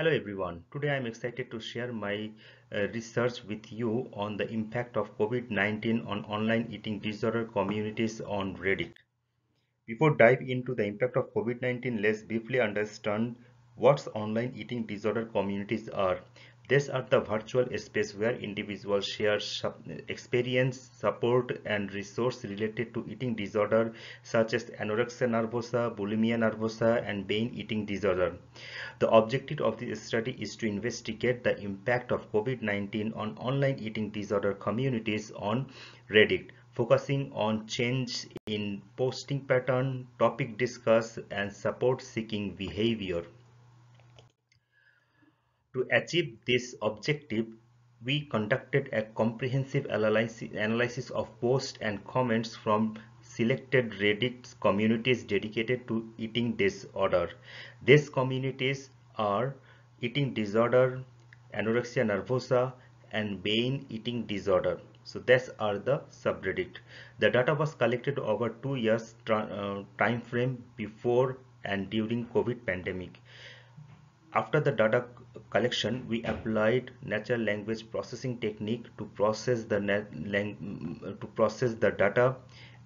Hello everyone. Today I'm excited to share my uh, research with you on the impact of COVID-19 on online eating disorder communities on Reddit. Before dive into the impact of COVID-19, let's briefly understand what online eating disorder communities are. These are the virtual space where individuals share experience, support, and resource related to eating disorder such as anorexia nervosa, bulimia nervosa, and binge eating disorder. The objective of this study is to investigate the impact of COVID-19 on online eating disorder communities on Reddit focusing on change in posting pattern, topic discuss, and support seeking behavior. To achieve this objective, we conducted a comprehensive analysis of posts and comments from selected Reddit communities dedicated to eating disorder. These communities are eating disorder, anorexia nervosa, and binge eating disorder. So these are the subreddit. The data was collected over two years uh, time frame before and during COVID pandemic. After the data collection, we applied natural language processing technique to process the to process the data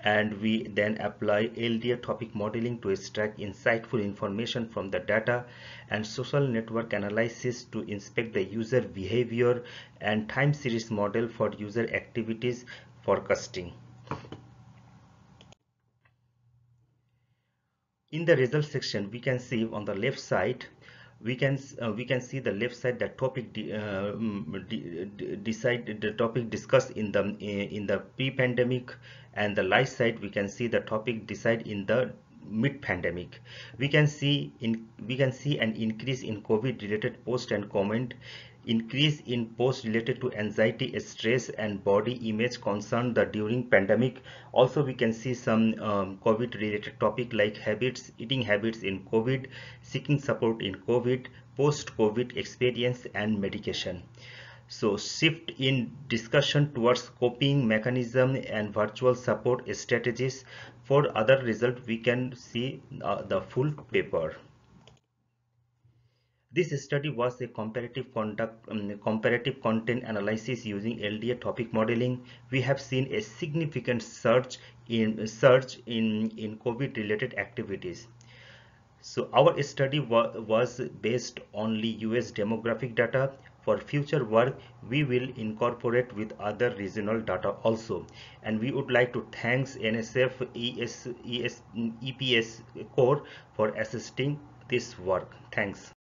and we then apply LDA topic modeling to extract insightful information from the data and social network analysis to inspect the user behavior and time series model for user activities forecasting. In the result section, we can see on the left side we can uh, we can see the left side the topic de, uh, de, decide the topic discussed in the in the pre-pandemic and the light side we can see the topic decide in the mid-pandemic we can see in we can see an increase in covid related post and comment increase in posts related to anxiety stress and body image concern the during pandemic. Also we can see some um, covid related topic like habits eating habits in covid seeking support in covid post covid experience and medication. So shift in discussion towards coping mechanism and virtual support strategies for other result we can see uh, the full paper this study was a comparative conduct um, comparative content analysis using LDA topic modeling. We have seen a significant surge in surge in in COVID related activities. So our study wa was based only US demographic data. For future work, we will incorporate with other regional data also. And we would like to thanks NSF ES, ES, EPS core for assisting this work. Thanks.